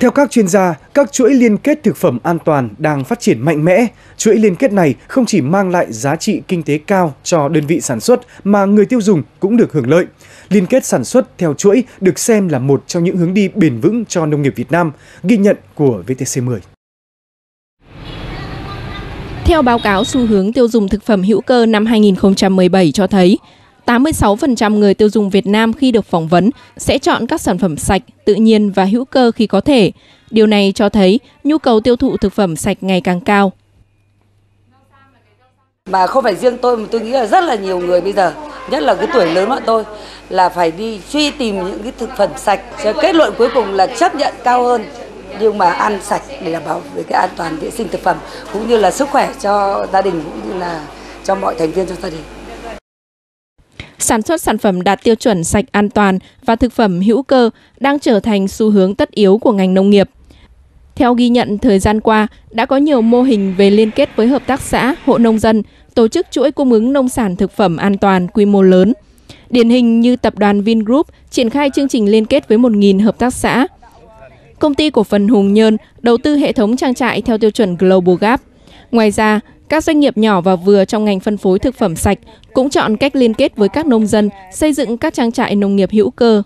Theo các chuyên gia, các chuỗi liên kết thực phẩm an toàn đang phát triển mạnh mẽ. Chuỗi liên kết này không chỉ mang lại giá trị kinh tế cao cho đơn vị sản xuất mà người tiêu dùng cũng được hưởng lợi. Liên kết sản xuất theo chuỗi được xem là một trong những hướng đi bền vững cho nông nghiệp Việt Nam, ghi nhận của VTC10. Theo báo cáo xu hướng tiêu dùng thực phẩm hữu cơ năm 2017 cho thấy, 86% người tiêu dùng Việt Nam khi được phỏng vấn sẽ chọn các sản phẩm sạch, tự nhiên và hữu cơ khi có thể. Điều này cho thấy nhu cầu tiêu thụ thực phẩm sạch ngày càng cao. Mà không phải riêng tôi mà tôi nghĩ là rất là nhiều người bây giờ, nhất là cái tuổi lớn bọn tôi là phải đi truy tìm những cái thực phẩm sạch. Cho kết luận cuối cùng là chấp nhận cao hơn nhưng mà ăn sạch để đảm bảo về cái an toàn vệ sinh thực phẩm cũng như là sức khỏe cho gia đình cũng như là cho mọi thành viên trong gia đình. Sản xuất sản phẩm đạt tiêu chuẩn sạch an toàn và thực phẩm hữu cơ đang trở thành xu hướng tất yếu của ngành nông nghiệp. Theo ghi nhận thời gian qua, đã có nhiều mô hình về liên kết với hợp tác xã, hộ nông dân, tổ chức chuỗi cung ứng nông sản thực phẩm an toàn quy mô lớn. Điển hình như tập đoàn Vingroup triển khai chương trình liên kết với 1.000 hợp tác xã. Công ty cổ phần Hùng Nhơn đầu tư hệ thống trang trại theo tiêu chuẩn Global Gap. Ngoài ra, các doanh nghiệp nhỏ và vừa trong ngành phân phối thực phẩm sạch cũng chọn cách liên kết với các nông dân xây dựng các trang trại nông nghiệp hữu cơ.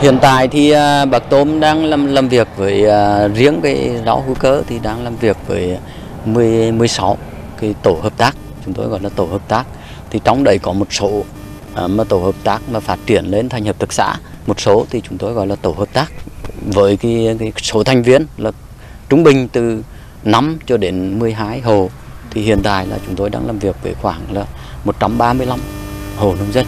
Hiện tại thì à, Bạc Tôm đang làm làm việc với à, riêng cái rau hữu cơ thì đang làm việc với 10 16 cái tổ hợp tác, chúng tôi gọi là tổ hợp tác. Thì trong đấy có một số à, mà tổ hợp tác mà phát triển lên thành hợp tác xã, một số thì chúng tôi gọi là tổ hợp tác với cái, cái số thành viên là trung bình từ 5 cho đến 12 hộ thì hiện tại là chúng tôi đang làm việc với khoảng là 135 hộ nông dân.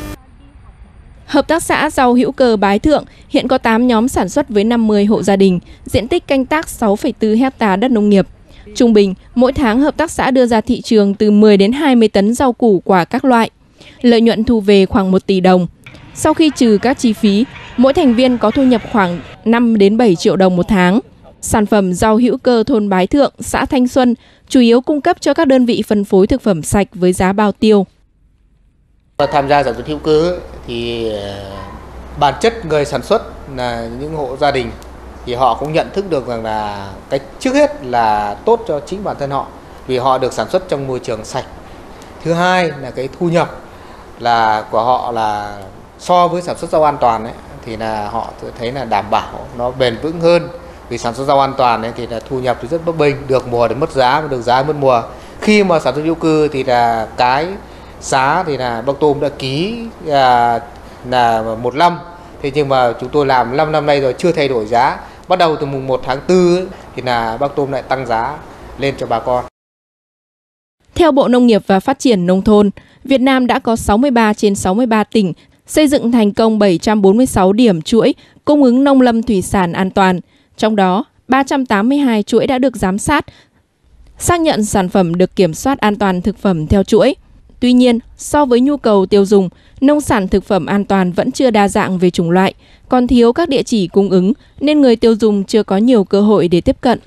Hợp tác xã rau hữu cơ Bái Thượng hiện có 8 nhóm sản xuất với 50 hộ gia đình, diện tích canh tác 6,4 hecta đất nông nghiệp. Trung bình, mỗi tháng hợp tác xã đưa ra thị trường từ 10 đến 20 tấn rau củ quả các loại. Lợi nhuận thu về khoảng 1 tỷ đồng. Sau khi trừ các chi phí, mỗi thành viên có thu nhập khoảng 5 đến 7 triệu đồng một tháng. Sản phẩm rau hữu cơ thôn Bái Thượng, xã Thanh Xuân chủ yếu cung cấp cho các đơn vị phân phối thực phẩm sạch với giá bao tiêu. Tham gia sản xuất hữu cơ thì ờ, bản chất người sản xuất là những hộ gia đình thì họ cũng nhận thức được rằng là cái trước hết là tốt cho chính bản thân họ vì họ được sản xuất trong môi trường sạch. Thứ hai là cái thu nhập là của họ là so với sản xuất rau an toàn ấy, thì là họ thấy là đảm bảo nó bền vững hơn vì sản xuất rau an toàn ấy, thì là thu nhập thì rất bất bình, được mùa thì mất giá được giá mất mùa. Khi mà sản xuất hữu cơ thì là cái giá thì là bác tôm đã ký là, là một năm. Thế nhưng mà chúng tôi làm 5 năm nay rồi chưa thay đổi giá. Bắt đầu từ mùng 1 tháng 4 thì là bác tôm lại tăng giá lên cho bà con. Theo Bộ Nông nghiệp và Phát triển Nông thôn, Việt Nam đã có 63 trên 63 tỉnh xây dựng thành công 746 điểm chuỗi cung ứng nông lâm thủy sản an toàn, trong đó 382 chuỗi đã được giám sát, xác nhận sản phẩm được kiểm soát an toàn thực phẩm theo chuỗi. Tuy nhiên, so với nhu cầu tiêu dùng, nông sản thực phẩm an toàn vẫn chưa đa dạng về chủng loại, còn thiếu các địa chỉ cung ứng nên người tiêu dùng chưa có nhiều cơ hội để tiếp cận.